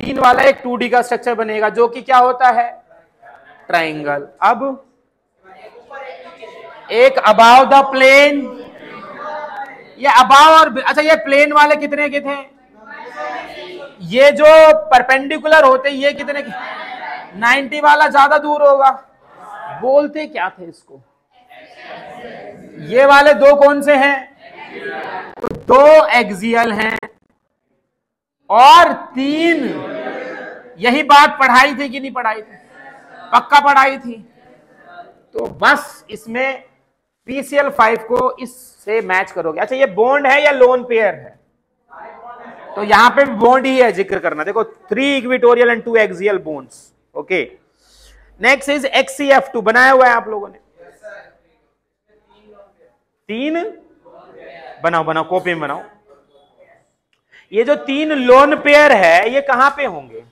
तीन वाला एक टू डी का स्ट्रक्चर बनेगा, जो कि क्या होता है? ट्राइंगल अब एक अबाव द प्लेन ये अबाव और अच्छा ये प्लेन वाले कितने के थे? ये जो परपेंडिकुलर होते, ये कितने के 90 वाला ज़्यादा दूर होगा। बोलते क्या थे इसको? ये वाले दो कौन से हैं? तो दो एक्सियल हैं और तीन, यही बात पढ़ाई थी कि नहीं पढ़ाई थी? पक्का पढ़ाई थी। तो बस इसमें पीसीएल फाइव को इससे मैच करोगे। अच्छा ये बॉन्ड है या लोन पेयर है? तो यहाँ पे बॉन्ड ही है ज़िक्र करना। देखो three equatorial and two axial bonds okay next is X E F two बनाया हुआ है आप लोगों ने। तीन? बनाओ बनाओ, कॉपी में बनाओ। ये जो तीन लोन पेयर है, ये कहाँ पे होंगे?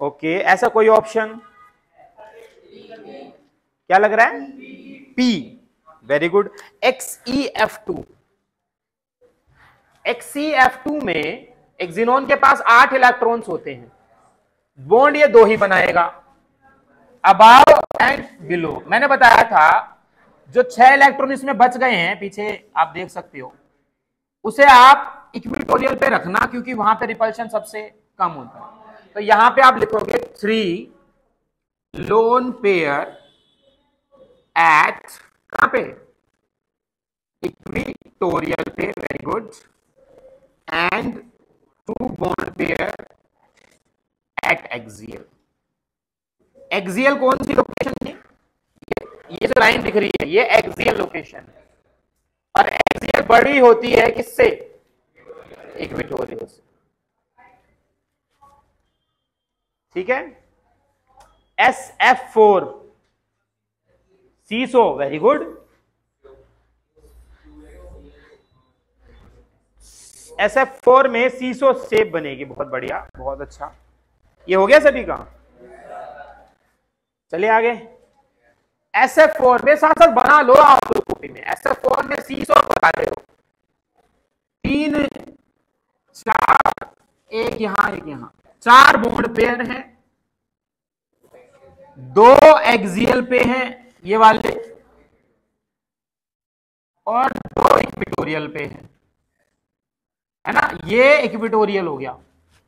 ओके ऐसा कोई ऑप्शन क्या लग रहा है? P very good X E F two X E F two में एक्सिनोन के पास आठ इलेक्ट्रॉन्स होते हैं। बॉन्ड ये दो ही बनाएगा। अबाव एंड बिलो मैंने बताया था जो छह इलेक्ट्रॉन इसमें बच गए हैं, पीछे आप देख सकते हो, उसे आप इक्विटोरियल पे रखना क्योंकि वहाँ पे रिपल्शन सबसे कम होता है। तो यहाँ पे आप लिखोगे थ्री लोन पेयर एट कहाँ पे? इक्विटोरियल पे very good and two bond pair at axial axial कौन सी लोकेशन लाइन दिख रही है, ये एक्सियल लोकेशन है। और एक्सियल बड़ी होती है किससे? इक्विटोरियल से। ठीक है? S F four seesaw very good S F four में सीसो शेप बनेगी, बहुत बढ़िया, बहुत अच्छा। ये हो गया सभी का? चलिए आगे। एस एफ़ फोर में साथ साथ बना लो आप लोग कॉपी में। एस एफ़ फोर में सीसो बता रहे हो। तीन, चार, एक यहाँ एक यहाँ। चार बोर्ड पेयर हैं। दो एक्सियल पे हैं, ये वाले। और दो इक्विटोरियल पे हैं। है ना? ये इक्विटोरियल हो गया।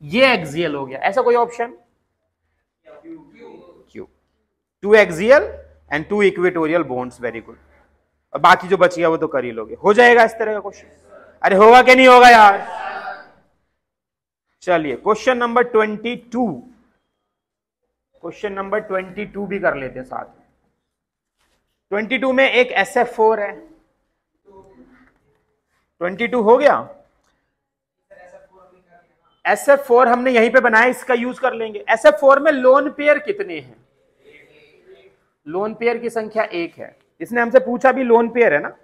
ये एक्सियल हो गया। ऐसा कोई option two axial and two equatorial bonds very good और बाकी जो बच गया वो तो कर ही लोगे। हो जाएगा इस तरह का क्वेश्चन अरे होगा कि नहीं होगा यार? चलिए question number twenty two question number twenty two भी कर लेते हैं साथ। में ट्वेंटी टू में एक एस एफ़ फोर है। ट्वेंटी टू हो गया? एस एफ़ फोर हमने यहीं पे बनाया, इसका यूज़ कर लेंगे। एस एफ़ फोर में लोन पेयर कितने हैं? लोन पेयर की संख्या एक है। इसने हमसे पूछा भी लोन पेयर है ना?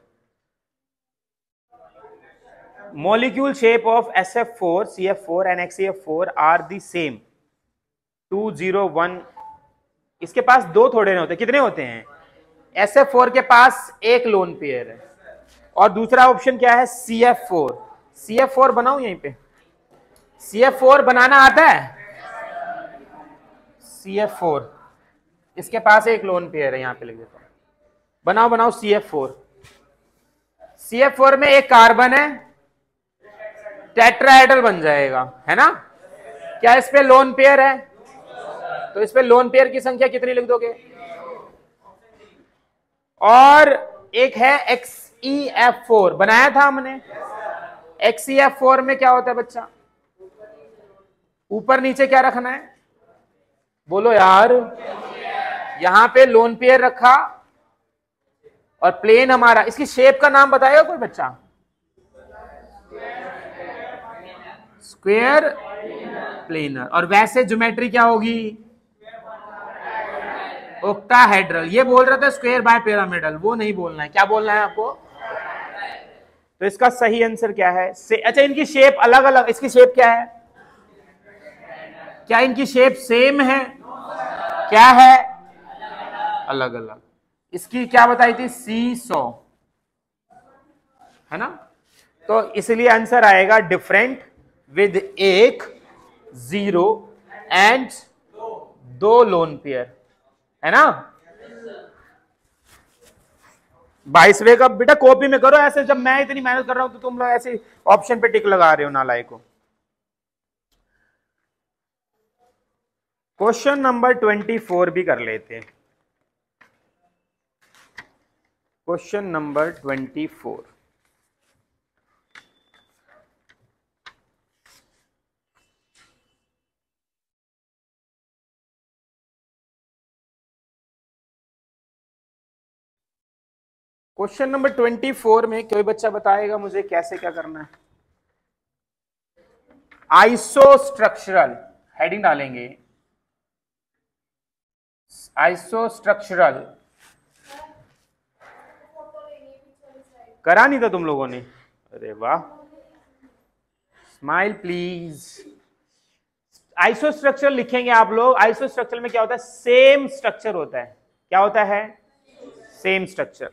Molecule shape of SF4, CF4 and XCF4 are the same. 2, 0, 1. इसके पास दो थोड़े होते कितने होते हैं? SF4 के पास एक लोन पेयर है। और दूसरा ऑप्शन क्या है? CF4. CF4 बनाऊ यहीं पे। CF4 बनाना आता है? CF4 इसके पास एक लोन पेयर है, यहाँ पे लिख देता हूँ। बनाओ बनाओ CF4 CF4 में एक कार्बन है टेट्राहेड्रल बन जाएगा, है ना? क्या इस पे लोन पेयर है? तो इस पे लोन पेयर की संख्या कितनी लिख दोगे? और एक है एक्स ई एफ़ फोर बनाया था हमने? एक्स ई एफ़ फोर में क्या होता है बच्चा? ऊपर नीचे क्या रखना है? बोलो यार। यहाँ पे लोन पेयर रखा और प्लेन हमारा। इसकी शेप का नाम बताएगा कोई बच्चा? स्क्वेयर प्लेनर और वैसे ज्योमेट्री क्या होगी? ओक्टाहेड्रल ये बोल रहा था स्क्वेयर बाय पिरामिडल वो नहीं बोलना है। क्या बोलना है आपको? तो इसका सही आंसर क्या है? से, अच्छा इनकी शेप अलग अलग इसकी शेप क्या है? क्या इनकी शेप सेम है? क्या है? अलग अलग इसकी क्या बताई थी? सी सौ। है ना? तो इसलिए आंसर आएगा डिफरेंट विद एक ज़ीरो एंड दो लोन पेयर है ना? बाईसवे का, बेटा कॉपी में करो, ऐसे जब मैं इतनी मेहनत कर रहा हूँ तो तुम लोग ऐसे ऑप्शन पे टिक लगा रहे हो नालायक को। क्वेश्चन नंबर ट्वेंटी फोर भी कर लेते हैं। Question number twenty four. Question number twenty four में कोई बच्चा बताएगा मुझे कैसे क्या करना है? आइसो स्ट्रक्चरल हेडिंग डालेंगे। आइसो स्ट्रक्चरल करा नहीं था तुम लोगों ने। अरे वाह। स्माइल प्लीज़ आइसो स्ट्रक्चर लिखेंगे आप लोग। आइसो स्ट्रक्चर में क्या होता है? सेम स्ट्रक्चर होता है। क्या होता है? सेम स्ट्रक्चर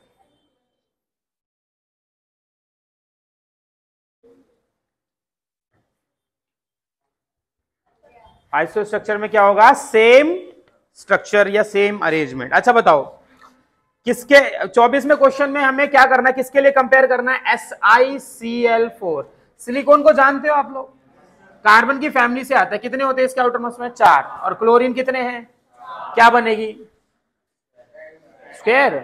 आइसो स्ट्रक्चर में क्या होगा? सेम स्ट्रक्चर या सेम अरेंजमेंट अच्छा बताओ। किसके 24 में क्वेश्चन में हमें क्या करना है? किसके लिए कंपेयर करना है? S I C L four silicon को जानते हो आप लोग? कार्बन की फैमिली से आता है। कितने होते हैं इसके आउटर मोस्ट में? चार। और क्लोरीन कितने हैं? क्या बनेगी? स्क्वेयर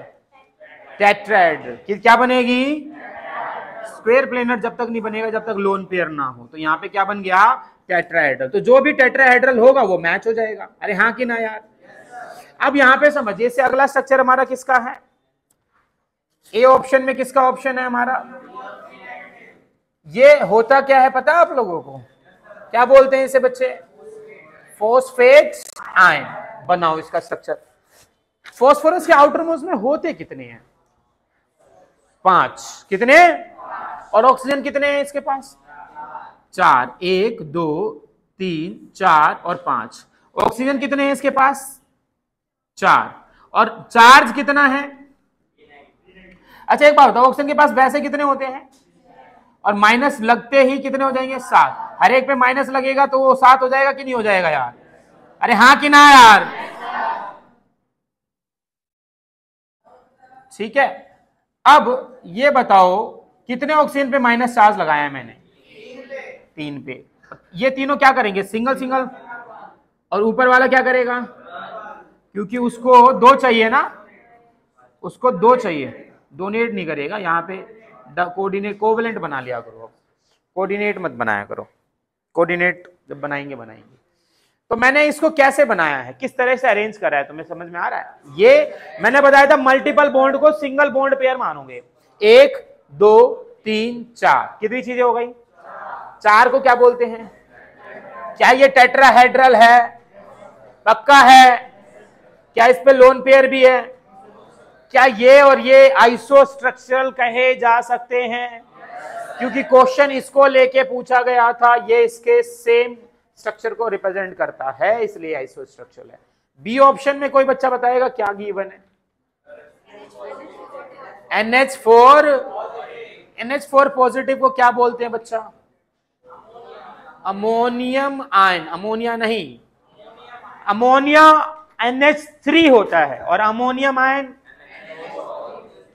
टेट्राइड क्या बनेगी? स्क्वेयर प्लेनर जब तक नहीं बनेगा, जब तक लोन पेयर ना हो। तो यहाँ पे क्या बन गया? टेट्राहेड्रल तो जो भी टेट्राहेड्रल होगा, वो मैच हो जाएगा। अरे हाँ कि ना यार? अब यहाँ पे समझिए, इससे अगला स्ट्रक्चर हमारा किसका है? ए ऑप्शन में किसका ऑप्शन है हमारा? ये होता क्या है पता आप लोगों को? क्या बोलते हैं इसे बच्चे? फोस्फेट आयन बनाओ इसका स्ट्रक्चर फॉस्फोरस के आउटर मोस्ट में होते कितने हैं? पाँच। कितने? और ऑक्सीजन कितने हैं इसके पास? चार। एक, दो, तीन, चार और पाँच। ऑक्सीजन कितने हैं इसके पास? चार। और चार्ज कितना है? अच्छा एक बात बताओ ऑक्सीजन के पास वैसे कितने होते हैं? और माइनस लगते ही कितने हो जाएँगे? सात। हर एक पे माइनस लगेगा तो वो सात हो जाएगा कि नहीं हो जाएगा यार? अरे हाँ कि ना यार? ठीक है। अब ये बताओ, कितने ऑक्सीजन पे माइनस चार्ज लगाया है मैंने? तीन पे। ये तीनों क्या करेंगे? सिंगल सिंगल और ऊपर वाला क्या करेगा? क्योंकि उसको दो चाहिए ना? उसको दो चाहिए। डोनेट नहीं करेगा। यहाँ पे कोऑर्डिनेट कोवलेंट बना लिया करो कोऑर्डिनेट मत बनाया करो। कोऑर्डिनेट जब बनाएँगे बनाएँगे। तो मैंने इसको कैसे बनाया है? किस तरह से अरेंज करा है? तुम्हें समझ में आ रहा है? ये मैंने बताया था मल्टीपल बॉन्ड को सिंगल बॉन्ड पेयर मानोगे। एक, दो, तीन, चार। कितनी चीज़ें हो गई? चार को क्या बोलते हैं? क्या ये टेट्राहेड्रल है? पक्का है? क्या इस पे लोन पेयर भी है? क्या ये और ये आइसो स्ट्रक्चरल कहे जा सकते हैं? क्योंकि क्वेश्चन इसको लेके पूछा गया था, ये इसके सेम स्ट्रक्चर को रिप्रेजेंट करता है, इसलिए आइसो स्ट्रक्चरल है। बी ऑप्शन में कोई बच्चा बताएगा क्या गिवन है? NH4 NH4 पॉजिटिव को क्या बोलते हैं बच्चा? अमोनियम आयन अमोनिया नहीं। अमोनिया NH3 होता है और अमोनियम आयन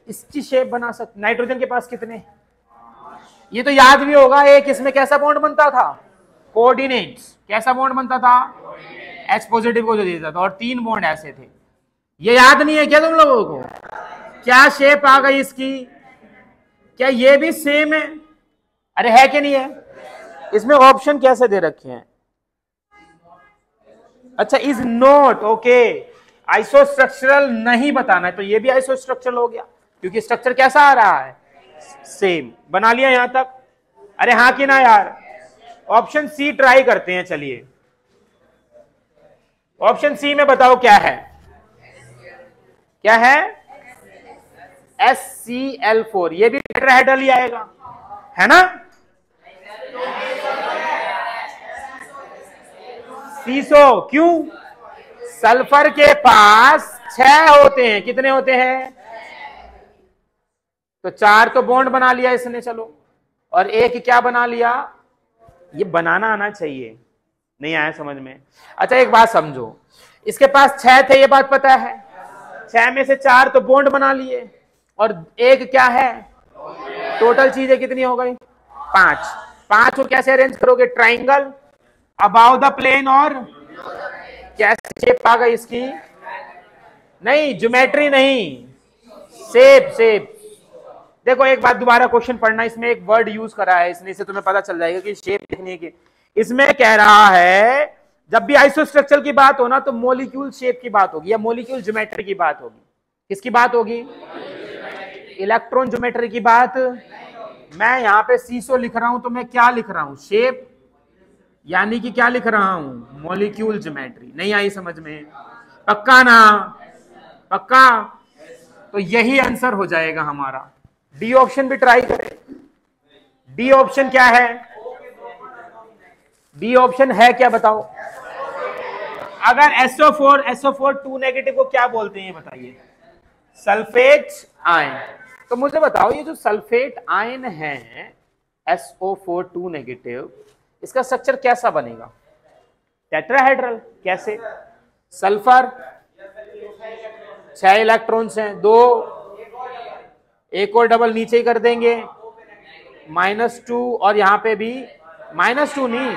इसकी शेप बना सकते नाइट्रोजन के पास कितने? ये तो याद भी होगा, एक इसमें कैसा बॉन्ड बनता था? कोऑर्डिनेट कैसा बॉन्ड बनता था? एच पॉजिटिव को जो देता था और तीन बॉन्ड ऐसे थे। ये याद नहीं है क्या तुम लोगों को? क्या शेप आ गई इसकी? क्या ये भी सेम है? अरे है कि नहीं है? इसमें ऑप्शन कैसे दे रखे हैं? अच्छा इज़ नोट ओके आइसोस्ट्रक्चरल नहीं बताना है तो ये भी आइसोस्ट्रक्चरल हो गया। क्योंकि स्ट्रक्चर कैसा आ रहा है? सेम बना लिया यहाँ तक? अरे हाँ कि ना यार? ऑप्शन सी ट्राई करते हैं, चलिए। ऑप्शन सी में बताओ क्या है? क्या है? एस सी एल फोर ये भी टेट्राहेड्रल ही आएगा। है ना? सीसो क्यों? सल्फ़र के पास छह होते हैं। कितने होते हैं? तो चार तो बॉन्ड बना लिया इसने, चलो। और एक क्या बना लिया? ये बनाना आना चाहिए। नहीं आया समझ में। अच्छा एक बात समझो। इसके पास छह थे, ये बात पता है? छह में से चार तो बॉन्ड बना लिए। और एक क्या है? टोटल चीज़ें कितनी हो गई? पाँच। पाँच को कैसे अरेंज करोगे? ट्राइंगल अबाउ द प्लेन और कैसे शेप आ गई इसकी? नहीं ज्योमेट्री नहीं। सेप सेप देखो, एक बात दोबारा क्वेश्चन पढ़ना, इसमें एक वर्ड यूज़ करा है इसने से तुम्हें पता चल जाएगा कि शेप लिखने की। इसमें कह रहा है, जब भी आइसोस्ट्रक्चर की बात हो ना तो मोलिक्यूल शेप की बात होगी या मोलिक्यूल ज्योमेट्री की बात होगी। किसकी बात होगी? इलेक्ट्रॉन ज्योमेट्री की बात। मैं यहाँ पे सीसो लिख रहा हूँ तो मैं क्या लिख रहा हूँ? शेप यानी कि क्या लिख रहा हूँ? मोलिक्यूल ज्योमेट्री नहीं आई समझ में। पक्का ना? पक्का? तो यही आंसर हो जाएगा हमारा। डी ऑप्शन भी ट्राई करें। डी ऑप्शन क्या है? डी ऑप्शन है क्या बताओ? अगर SO4 SO4 टू नेगेटिव को क्या बोलते हैं बताइए? सल्फेट आयन तो मुझे बताओ, ये जो सल्फेट आयन है SO4 टू नेगेटिव इसका स्ट्रक्चर कैसा बनेगा? टेट्राहेड्रल कैसे? सल्फ़र छह इलेक्ट्रॉन्स हैं, दो, एक और डबल नीचे कर देंगे माइनस टू और यहाँ पे भी माइनस टू नहीं,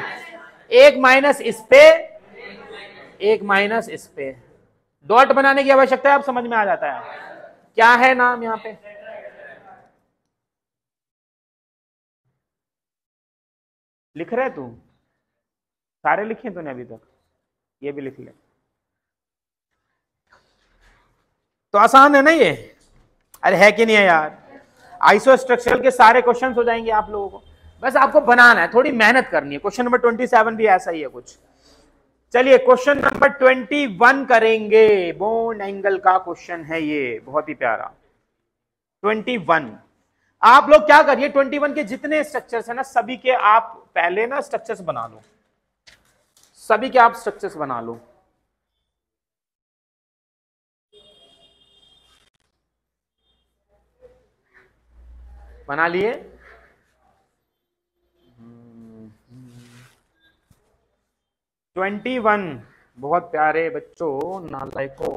एक माइनस इस पे, एक माइनस इस पे। डॉट बनाने की आवश्यकता है अब समझ में आ जाता है। क्या है नाम यहाँ पे? लिख रहे तू? सारे लिखे तूने अभी तक? ये भी लिख ले। तो आसान है ना ये? अरे है कि नहीं है यार? आइसो स्ट्रक्चरल के सारे क्वेश्चन हो जाएँगे आप लोगों को। बस आपको बनाना है, थोड़ी मेहनत करनी है। क्वेश्चन नंबर ट्वेंटी सेवन भी ऐसा ही है कुछ। चलिए क्वेश्चन नंबर ट्वेंटी वन करेंगे। बोन एंगल का क्वेश्चन है ये, बहुत ही प्यारा। ट्वेंटी वन आप लोग क्या करिए ट्वेंटी वन के जितने स्ट्रक्चर्स है ना, सभी के आप पहले ना स्ट्रक्चर्स बना लो। सभी के आप स्ट्रक्चर्स बना लो। बना लिए? ट्वेंटी वन बहुत प्यारे बच्चों, नालायको।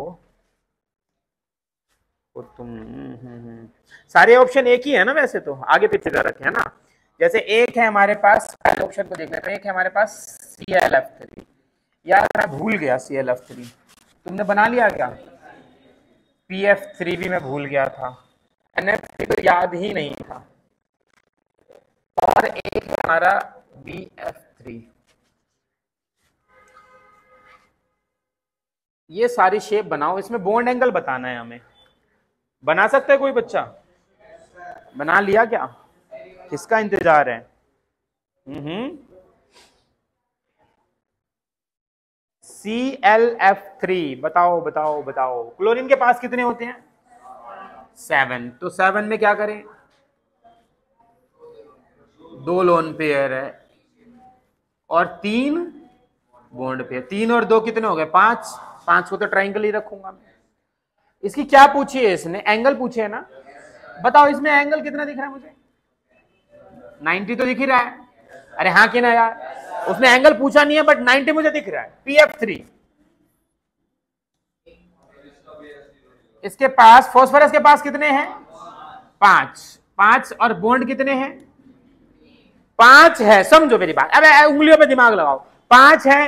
को तुम सारे ऑप्शन एक ही है ना वैसे तो? आगे पीछे कर रखे है ना? जैसे एक है हमारे पास, पहले ऑप्शन को देख लेते एक है हमारे पास सी एल एफ़ थ्री यार, मैं भूल गया सी एल एफ़ थ्री तुमने बना लिया क्या? पी एफ़ थ्री भी मैं भूल गया था। एन एफ़ थ्री तो याद ही नहीं था। और एक है हमारा बी एफ़ थ्री ये सारी शेप बनाओ। इसमें बोन्ड एंगल बताना है हमें। बना सकते है कोई बच्चा? बना लिया क्या? किसका इंतज़ार है? हम्म सी एल एफ़ थ्री बताओ बताओ बताओ। क्लोरीन के पास कितने होते हैं? सेवन तो सेवन में क्या करें? दो लोन पेयर है। और तीन बॉन्ड पेयर तीन और दो कितने हो गए? पाँच। पाँच को तो ट्राइंगल ही रखूँगा मैं। इसकी क्या पूछी है इसने? एंगल पूछे है ना? बताओ, इसमें एंगल कितना दिख रहा है मुझे? 90 तो दिख ही रहा है। अरे हाँ कि ना यार? उसने एंगल पूछा नहीं है बट 90 मुझे दिख रहा है। पी एफ़ थ्री इसके पास फोस्फरस के पास कितने हैं? पाँच। पाँच और बॉन्ड कितने हैं? पाँच है, समझो मेरी बात। अब उंगलियों पे दिमाग लगाओ। पाँच है,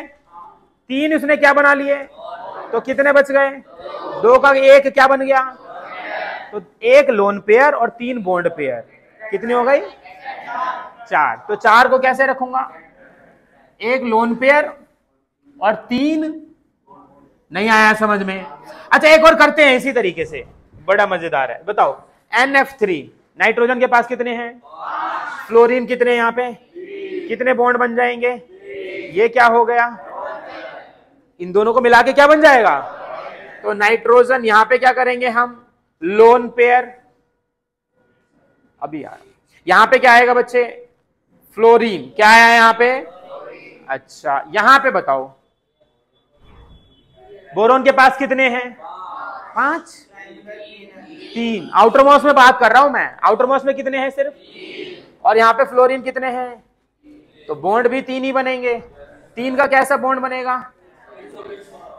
तीन उसने क्या बना लिए? तो कितने बच गए? दो का एक क्या बन गया? तो एक लोन पेयर और तीन बॉन्ड पेयर कितनी हो गई? चार। तो चार को कैसे रखूँगा? एक लोन पेयर और तीन? नहीं आया समझ में। अच्छा एक और करते हैं इसी तरीके से। बड़ा मज़ेदार है। बताओ। एन एफ़ थ्री नाइट्रोजन के पास कितने हैं? फ्लोरीन कितने यहाँ पे? कितने बॉन्ड बन जाएँगे? ये क्या हो गया? इन दोनों को मिला के क्या बन जाएगा? तो नाइट्रोजन, यहाँ पे क्या करेंगे हम? लोन पेयर अभी यार। यहाँ पे क्या आएगा बच्चे? फ्लोरीन क्या आया यहाँ पे? अच्छा यहाँ पे बताओ। बोरोन के पास कितने हैं? पाँच। तीन। आउटर मॉस में बात कर रहा हूँ मैं। आउटर मॉस में कितने हैं सिर्फ़? और यहाँ पे फ्लोरीन कितने हैं? तो बॉन्ड भी तीन ही बनेंगे। तीन का कैसा बॉन्ड बनेगा?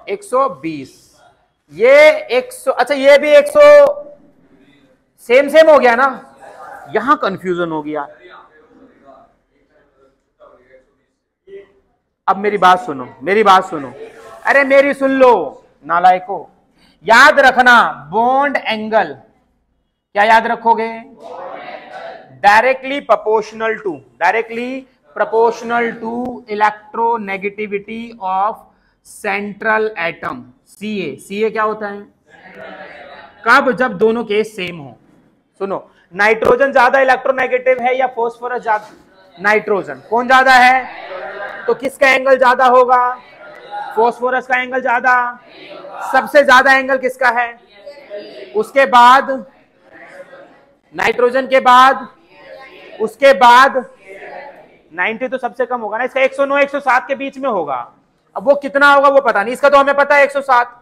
120 ये 100 अच्छा ये भी 100 सेम सेम हो गया ना? यहाँ कंफ्यूजन हो गया। अब मेरी बात सुनो, मेरी बात सुनो। अरे, मेरी सुन लो, नालायको। याद रखना बॉन्ड एंगल क्या याद रखोगे? Directly proportional to directly proportional to electronegativity of central atom C A C A क्या होता है? कब? जब दोनों केस सेम हो। सुनो, नाइट्रोजन ज़्यादा इलेक्ट्रोनेगेटिव है या फोस्फोरस ज़्यादा? नाइट्रोजन। कौन ज़्यादा है? तो किसका एंगल ज़्यादा होगा? फोस्फोरस का एंगल ज़्यादा? सबसे ज़्यादा एंगल किसका है? उसके बाद, नाइट्रोजन के बाद, उसके बाद 90 तो सबसे कम होगा ना, इसका 109 107 के बीच में होगा। अब वो कितना होगा वो पता नहीं। इसका तो हमें पता है 107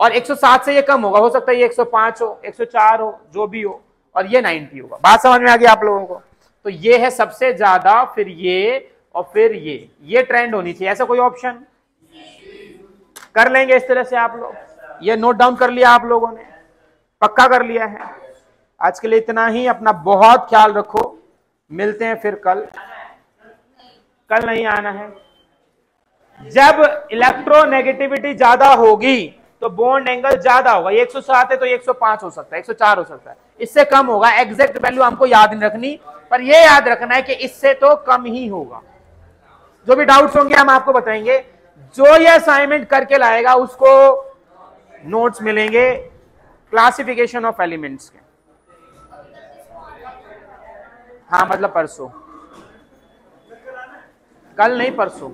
और 107 से ये कम होगा। हो सकता है ये 105 हो 104 हो, जो भी हो, और ये 90 होगा। बात समझ में आ गई आप लोगों को? तो ये है सबसे ज़्यादा फिर ये और फिर ये। ये ट्रेंड होनी चाहिए। ऐसा कोई ऑप्शन कर लेंगे इस तरह से आप लोग। ये नोट डाउन कर लिया आप लोगों ने। पक्का कर लिया है। आज के लिए इतना ही। अपना बहुत ख्याल रखो। मिलते हैं फिर कल। कल नहीं आना है। जब इलेक्ट्रोनेगेटिविटी ज़्यादा होगी तो बॉन्ड एंगल ज़्यादा होगा। ये 107 है तो ये 105 हो सकता है 104 हो सकता है। इससे कम होगा एग्जैक्ट वैल्यू हमको याद नहीं रखनी, पर ये याद रखना है कि इससे तो कम ही होगा। जो भी डाउट्स होंगे, हम आपको बताएँगे। जो ये असाइनमेंट करके लाएगा, उसको नोट्स मिलेंगे क्लासिफिकेशन ऑफ़ एलिमेंट्स के। हाँ मतलब परसों। कल नहीं, परसों।